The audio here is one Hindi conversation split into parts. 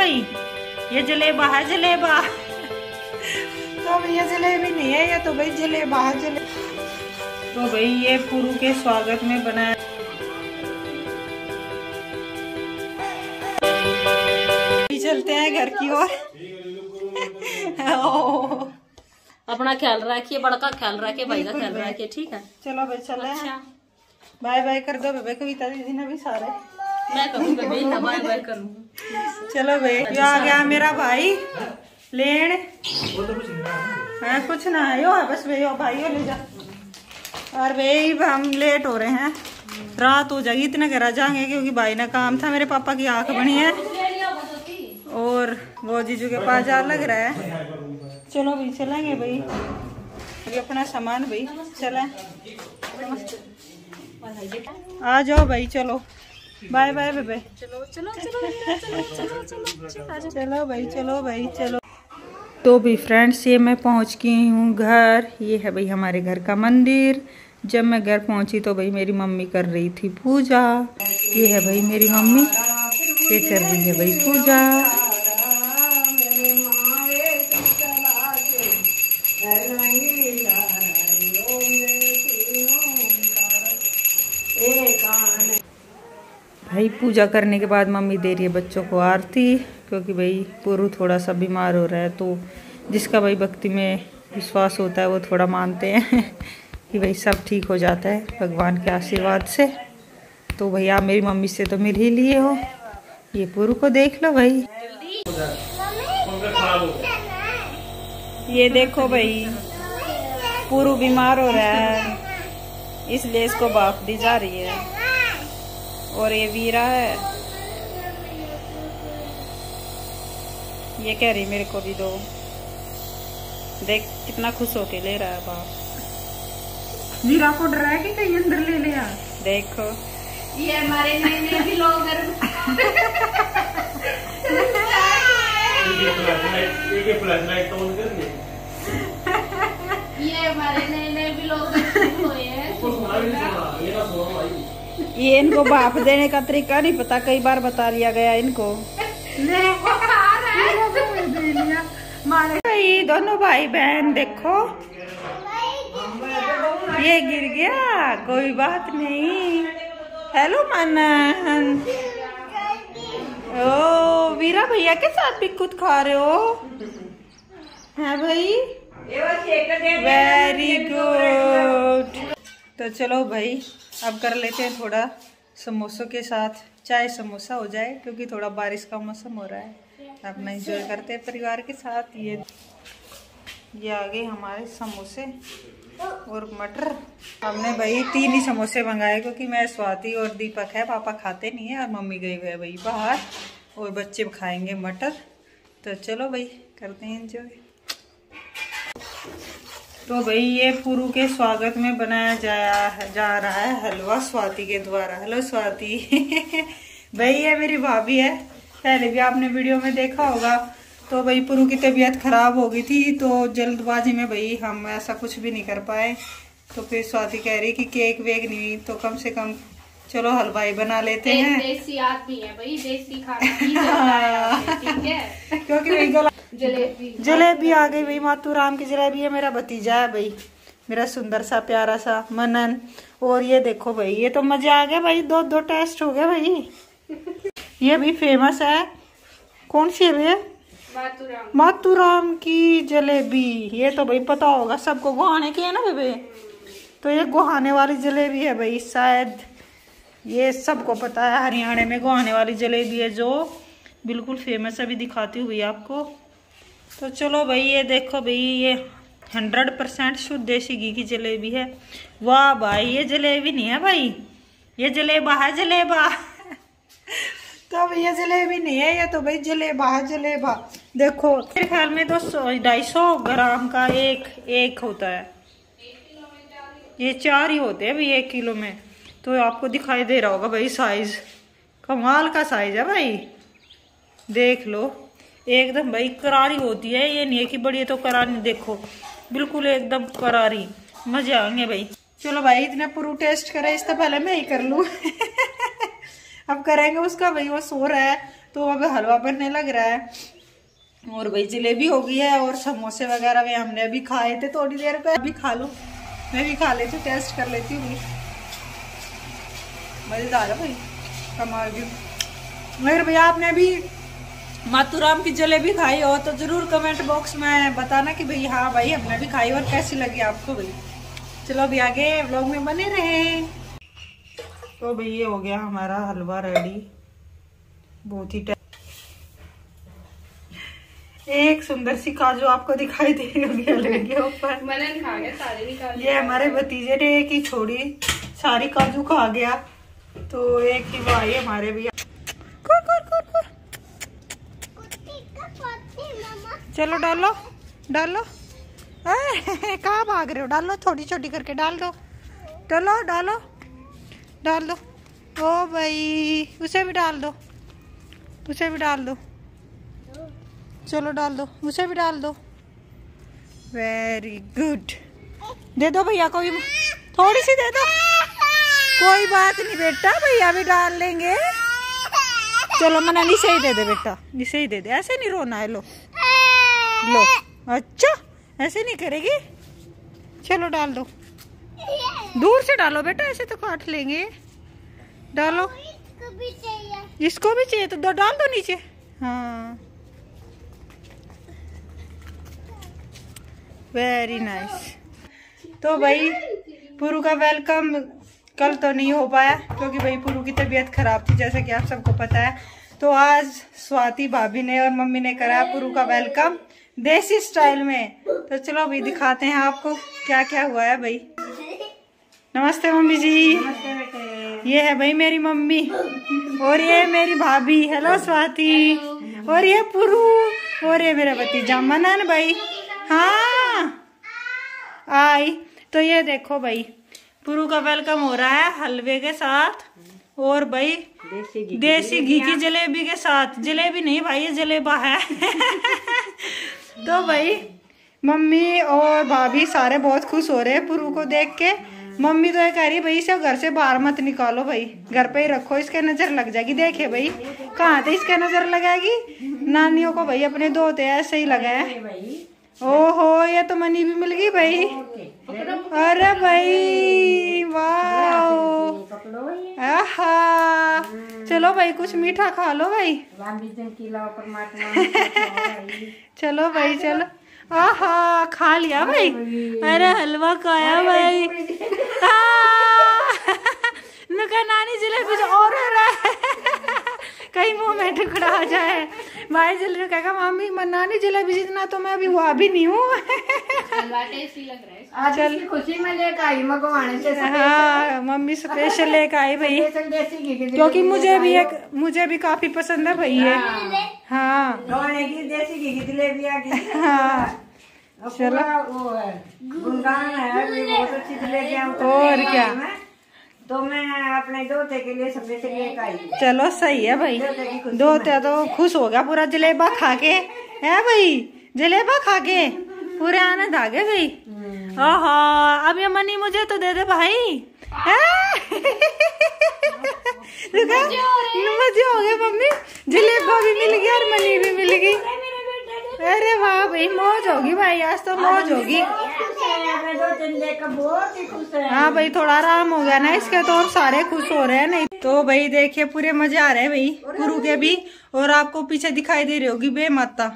भाई ये जलेबा है जलेबा। तो भाई ये जलेबी नहीं है ये तो भाई जलेबा है जले तो भाई ये पुरु के स्वागत में बनाया। चलते हैं घर की ओर। अपना ख्याल रखिए बड़का ख्याल रखिए भाई का ख्याल रखिए ठीक है? चलो भाई चले अच्छा। बाय बाय कर दो बेबे कविता दीदी ने भी सारे। मैं चलो भाई आ गया मेरा भाई? लेन? है, कुछ ना है यो है बस भाई भाई ले जा। और भाई, हम लेट हो रहे हैं। रात हो जाएगी, इतने घर जाएँगे क्योंकि भाई ना काम था, मेरे पापा की आँख बनी है। और वो जीजू के पास जा लग रहा है। चलो भाई, चलेंगे भाई। अभी अपना सामान भाई, चले। आ जाओ भाई, चलो। बाय बाय बाय चलो चलो चलो चलो चलो चलो चलो भाई चलो भाई चलो। तो भी फ्रेंड्स ये मैं पहुँच गई हूँ घर। ये है भाई हमारे घर का मंदिर। जब मैं घर पहुँची तो भाई मेरी मम्मी कर रही थी पूजा। ये है भाई मेरी मम्मी। ये कर रही है भाई पूजा। भाई, पूजा करने के बाद मम्मी दे रही है बच्चों को आरती, क्योंकि भाई पुरु थोड़ा सा बीमार हो रहा है तो जिसका भाई भक्ति में विश्वास होता है, वो थोड़ा मानते हैं कि भाई सब ठीक हो जाता है, भगवान के आशीर्वाद से। तो भाई, आप मेरी मम्मी से तो मिल ही लिए हो। ये पुरु को देख लो भाई। ये देखो भाई, पुरु बीमार हो रहा है, इसलिए इसको बाप दी जा रही है। और ये वीरा है। ये कह रही मेरे को भी दो। देख कितना खुश होके ले रहा है बाप। वीरा को डरा है कि कहीं अंदर ले लिया? देखो। ये हमारे नए नए भी लोग ये हमारे नए नए भी लोग हुए हैं ये इनको बाप देने का तरीका नहीं पता कई बार बता लिया गया इनको। भाई दोनों भाई बहन देखो। ये गिर गया कोई बात नहीं। हेलो मनन। ओ वीरा भैया के साथ भी खुद खा रहे हो? है भाई? वेरी गुड तो चलो भाई, अब कर लेते हैं थोड़ा समोसों के साथ। चाय समोसा हो जाए, क्योंकि थोड़ा बारिश का मौसम हो रहा है। अपना एंजॉय करते हैं परिवार के साथ। ये ये आ गए हमारे समोसे और मटर। हमने भाई तीन ही समोसे मंगाए, क्योंकि मैं स्वाति और दीपक है, पापा खाते नहीं है, और मम्मी गई हुई है भाई बाहर, और बच्चे खाएँगे मटर। तो चलो भाई, करते हैं एंजॉय तो भाई ये पुरु के स्वागत में बनाया जाया जा रहा है हलवा स्वाति के द्वारा। हेलो स्वाति। भाई ये मेरी भाभी है। पहले भी आपने वीडियो में देखा होगा। तो भाई पुरु की तबीयत खराब हो गई थी तो जल्दबाजी में भाई हम ऐसा कुछ भी नहीं कर पाए। तो फिर स्वाति कह रही कि केक वेक नहीं तो कम से कम चलो हलवाई बना लेते हैं। देसी आदमी है भाई देसी खाना ठीक है? क्योंकि जलेबी। जलेबी आ गई भाई मातू राम की जलेबी है मेरा भतीजा है भाई। मेरा सुंदर सा प्यारा सा मनन। और ये देखो भाई ये तो मज़ा आ गया भाई दो दो टेस्ट हो गए भाई। ये भी फ़ेमस है। कौन सी है भैया? मातूराम की जलेबी। ये तो भाई पता होगा सबको गुहाने की है ना बेबे तो ये गुहाने वाली जलेबी है भाई शायद। ये सबको पता है हरियाणा में गुहाने वाली जलेबी है जो। बिल्कुल फ़ेमस है अभी दिखाती हुई आपको। तो चलो भाई, ये देखो भाई, ये हंड्रेड परसेंट शुद्ध देसी घी की जलेबी है। वाह भाई, ये जलेबी नहीं है भाई, ये जलेबा है जलेबा। तो ये जलेबी नहीं है, ये तो भाई जलेबा है जलेबा। देखो, मेरे ख्याल में तो ढाई सौ ग्राम का एक एक होता है। ये चार ही होते हैं भाई, एक किलो में। तो आपको दिखाई दे रहा होगा भाई साइज़ कमाल का साइज़ है भाई। देख लो। एकदम भाई, करारी होती है। ये नहीं है कि बड़ी तो करारी देखो, बिल्कुल एकदम करारी। मज़े आएँगे भाई। चलो भाई, इतना पुरु टेस्ट करे, इससे पहले मैं ही कर लूँ। अब करेंगे उसका, भाई, वो सो रहा है तो अब हलवा बनने लग रहा है। और भाई, जलेबी हो गई है, और समोसे वगैरह भी हमने अभी खाए थे, थोड़ी देर पे अभी खा लूँ। मैं भी खा लेती हूँ, टेस्ट कर लेती हूँ। मज़ेदार है भाई, कमाल की। मगर भैया आपने अभी मातूराम की जलेबी खाई हो तो ज़रूर कमेंट बॉक्स में बताना कि भाई हाँ भाई हमने भी खाई और कैसी लगी आपको भाई? चलो अभी आगे व्लॉग में बने रहे। तो भाई ये हो गया हमारा हलवा रेडी बहुत ही एक सुंदर सी काजू आपको दिखाई दे रही होगी हलवे के ऊपर। मैंने खा गया सारे निकाल ये हमारे भतीजे ने एक ही छोड़ी। सारी काजू खा गया। तो एक ही भाई हमारे भी कुर, कुर, कुर, कुर। चलो डालो डालो। कहाँ भाग रहे हो? डालो छोटी छोटी करके डाल दो। डालो डालो। डाल दो। ओ भाई, उसे भी डाल दो। उसे भी डाल दो। चलो, डाल दो। उसे भी डाल दो। वेरी गुड दे दो भैया को भी। थोड़ी सी दे दो। कोई बात नहीं बेटा, भैया भी डाल लेंगे। चलो मना नीचे ही दे दे बेटा। नीचे ही दे दे। ऐसे नहीं रोना है, लो। लो। अच्छा ऐसे नहीं करेगी? चलो डाल दो। दूर से डालो बेटा, ऐसे तो काट लेंगे। डालो। इसको भी चाहिए तो दो, डाल दो नीचे। हाँ। वेरी नाइस तो भाई, पुरु का वेलकम कल तो नहीं हो पाया, क्योंकि भाई पुरु की तबीयत खराब थी, जैसे कि आप सबको पता है। तो आज स्वाति भाभी ने और मम्मी ने करा पुरु का वेलकम देसी स्टाइल में। तो चलो भाई दिखाते हैं आपको क्या क्या हुआ है भाई। नमस्ते मम्मी जी। नमस्ते ये है भाई मेरी मम्मी और ये मेरी भाभी। हेलो स्वाति। और ये पुरु। और ये मेरा भतीजा मनन भाई। हाँ। आई। तो ये देखो भाई पुरु का वेलकम हो रहा है हलवे के साथ और भाई देसी घी की जलेबी के साथ। जलेबी नहीं भाई ये जलेबा है। तो भाई मम्मी और भाभी सारे बहुत खुश हो रहे हैं पुरु को देख के। मम्मी तो ये कह रही भाई इसे घर से बाहर मत निकालो भाई घर पे ही रखो इसके नज़र लग जाएगी। देखे भाई कहाँ थे इसके नज़र लगाएगी? नानियों को भाई अपने दो थे ऐसे ही लगा है। ओहो ये तो मनी भी मिल गई भाई। अरे भाई वाह आहा। चलो भाई कुछ मीठा खा लो भाई। चलो भाई चलो। आहा खा लिया भाई। अरे हलवा खाया भाई। नुका नानी ज़िले कुछ और हो रहा है। कहीं मुँह में टुकड़ा आ जाए। भाई जलेबी कहेगा मम्मी नानी जलेबी जितना तो मैं अभी हुआ भी नहीं हूँ। आज इसकी खुशी में लेकर आई मंगवाने से हाँ मम्मी स्पेशल लेकर आई भाई। क्योंकि मुझे भी एक मुझे भी काफ़ी पसंद है भाई ये। हाँ। रोने देसी घी की जलेबी हाँ। पूरा वो है गुणगान है बहुत अच्छी और क्या? तो मैं अपने दोते के लिए स्पेशल लेकर आई। चलो सही है भाई। दो ते तो खुश हो गया पूरा जलेबा खा के। है भाई? जलेबा खा के? पूरे आनंद आ गए भाई ओहो अब ये मनी मुझे तो दे दे भाई। देखा? मज़े हो। गए मम्मी। जलेबा भी मिल गया और मनी भी मिल गई। अरे वाह भाई मौज होगी भाई आज तो मौज होगी। ही भाई थोड़ा आराम हो गया ना इसके तो और सारे खुश हो रहे हैं नहीं तो भाई देखिए पूरे मज़े आ रहे हैं भाई गुरु के भी और आपको पीछे दिखाई दे रही होगी बे माता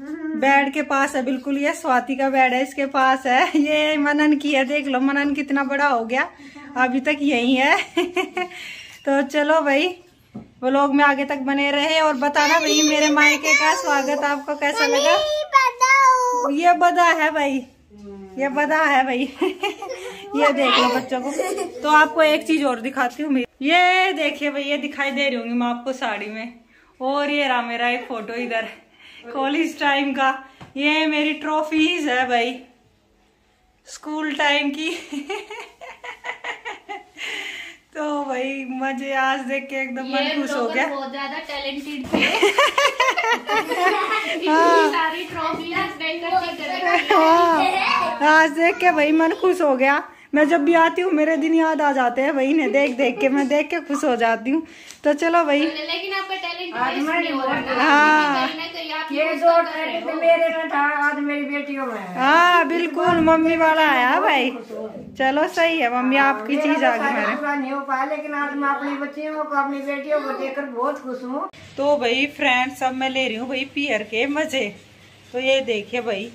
बेड के पास है, बिल्कुल, ये स्वाति का बेड है, इसके पास है। ये मनन की है, देख लो, मनन कितना बड़ा हो गया। अभी तक यही है। तो चलो भाई, व्लॉग में आगे तक बने रहे और बताना भाई, मेरे मायके का स्वागत आपको कैसा लगा? ये बदा है भाई। ये बदा है भाई। ये देख लो बच्चों को। तो आपको एक चीज़ और दिखाती हूँ ये देखिए भाई, ये दिखाई दे रही होंगी मैं आपको साड़ी में। और ये रहा मेरा एक फ़ोटो इधर। कॉलेज टाइम का। ये मेरी ट्रॉफीज है भाई। स्कूल टाइम की। तो भाई मुझे आज देख के एकदम मन खुश हो गया। बहुत ज़्यादा टैलेंटेड थे। हाँ। सारी ट्रॉफी हाँ। आज देख के भाई मन खुश हो गया। मैं जब भी आती हूँ मेरे दिन याद आ जाते हैं भाई ने देख देख के मैं देख के खुश हो जाती हूँ। तो चलो भाई लेकिन आपका टैलेंट। हाँ है। हाँ। बिल्कुल मम्मी वाला आया भाई। चलो सही है मम्मी आपकी चीज़ तो आ गई मेरे नहीं हो पाया लेकिन आज मैं अपनी बच्चियों को अपनी बेटियों को देखकर बहुत खुश हूँ। तो भाई फ्रेंड्स अब मैं ले रही हूँ भाई पियर के मज़े। तो ये देखिए भाई।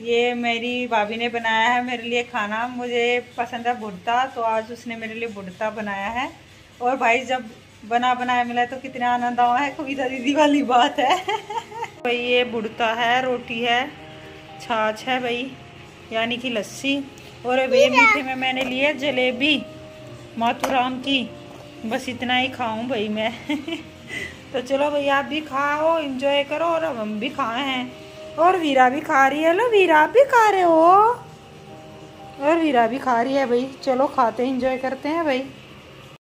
ये मेरी भाभी ने बनाया है मेरे लिए खाना, मुझे पसंद है भुट्टा तो आज उसने मेरे लिए भुट्टा बनाया है। और भाई, जब बना बनाया मिला तो कितना आनंद आया है कविता दीदी वाली बात है। भाई, ये भुट्टा है, रोटी है, छाछ है भाई, यानी कि लस्सी। और ये मीठे में मैंने लिए जलेबी, माथुराम की। बस इतना ही खाऊं भाई मैं। तो चलो भाई, आप भी खाओ एंजॉय करो, और हम भी खाए हैं। और वीरा भी खा रही है। लो, वीरा भी खा रहे हो। और वीरा भी खा रही है भाई। चलो, खाते इंजॉय करते हैं भाई।